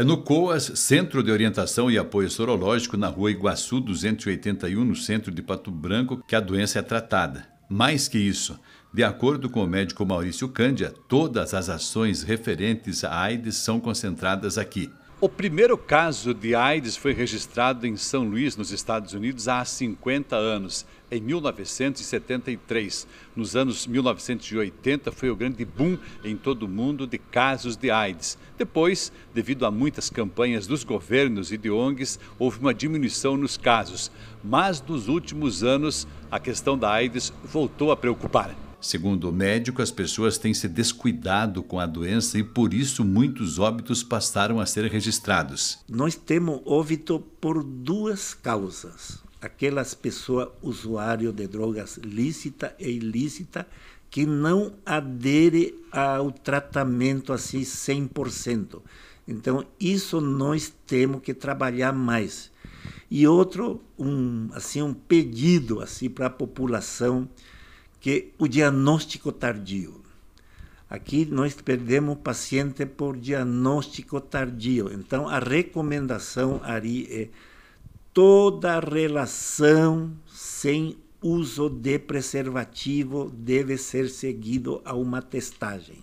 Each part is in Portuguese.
É no COAS, Centro de Orientação e Apoio Sorológico, na rua Iguaçu 281, no centro de Pato Branco, que a doença é tratada. Mais que isso, de acordo com o médico Maurício Cândia, todas as ações referentes à AIDS são concentradas aqui. O primeiro caso de AIDS foi registrado em São Luís, nos Estados Unidos, há 50 anos, em 1973. Nos anos 1980 foi o grande boom em todo o mundo de casos de AIDS. Depois, devido a muitas campanhas dos governos e de ONGs, houve uma diminuição nos casos. Mas nos últimos anos, a questão da AIDS voltou a preocupar. Segundo o médico, as pessoas têm se descuidado com a doença e por isso muitos óbitos passaram a ser registrados. Nós temos óbito por duas causas. Aquelas pessoas usuários de drogas lícita e ilícita que não aderem ao tratamento assim 100%. Então, isso nós temos que trabalhar mais. E outro, um, assim, um pedido assim para a população que o diagnóstico tardio. Aqui nós perdemos paciente por diagnóstico tardio. Então, a recomendação ali é toda relação sem uso de preservativo deve ser seguido a uma testagem.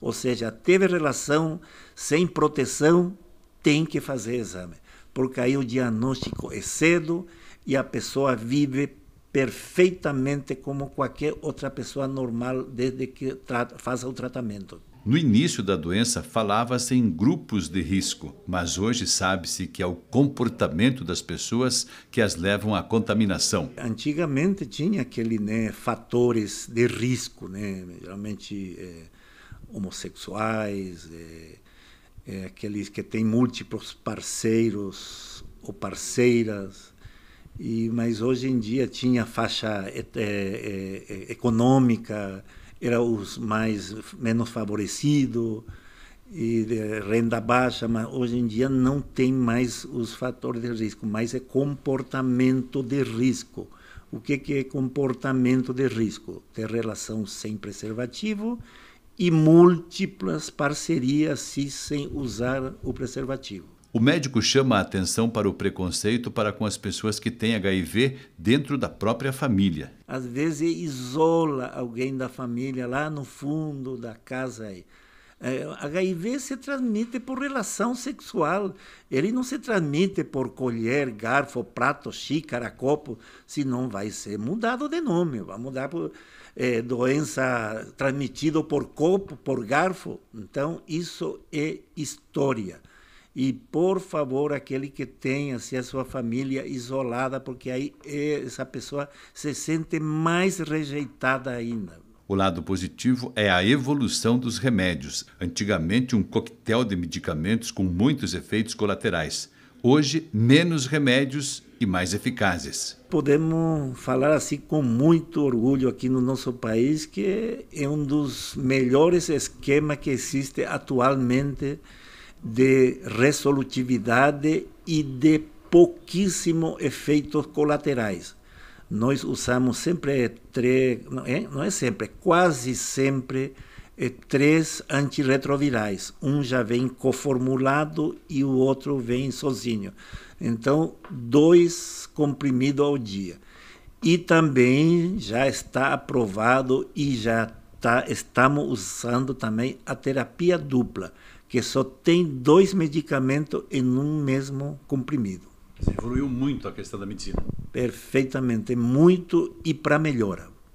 Ou seja, teve relação sem proteção, tem que fazer exame. Porque aí o diagnóstico é cedo e a pessoa vive perfeitamente como qualquer outra pessoa normal desde que faça o tratamento. No início da doença, falava-se em grupos de risco, mas hoje sabe-se que é o comportamento das pessoas que as levam à contaminação. Antigamente tinha aquele né, fatores de risco, né, geralmente é, homossexuais, é, é, aqueles que têm múltiplos parceiros ou parceiras, e, mas hoje em dia tinha faixa é, é, é, econômica, era os mais menos favorecidos e renda baixa, mas hoje em dia não tem mais os fatores de risco, mas é comportamento de risco. O que, que é comportamento de risco? Ter relação sem preservativo e múltiplas parcerias se sem usar o preservativo. O médico chama a atenção para o preconceito para com as pessoas que têm HIV dentro da própria família. Às vezes isola alguém da família lá no fundo da casa. Aí. É, HIV se transmite por relação sexual. Ele não se transmite por colher, garfo, prato, xícara, copo, senão vai ser mudado de nome. Vai mudar por é, doença transmitida por copo, por garfo. Então, isso é história. E, por favor, aquele que tenha assim, a sua família isolada, porque aí essa pessoa se sente mais rejeitada ainda. O lado positivo é a evolução dos remédios. Antigamente, um coquetel de medicamentos com muitos efeitos colaterais. Hoje, menos remédios e mais eficazes. Podemos falar assim com muito orgulho aqui no nosso país que é um dos melhores esquemas que existe atualmente de resolutividade e de pouquíssimo efeitos colaterais. Nós usamos sempre três, não é, não é sempre, quase sempre é, três antirretrovirais. Um já vem coformulado e o outro vem sozinho. Então, dois comprimidos ao dia. E também já está aprovado e já tá, estamos usando também a terapia dupla que só tem dois medicamentos em um mesmo comprimido. Evoluiu muito a questão da medicina. Perfeitamente, muito e para melhora.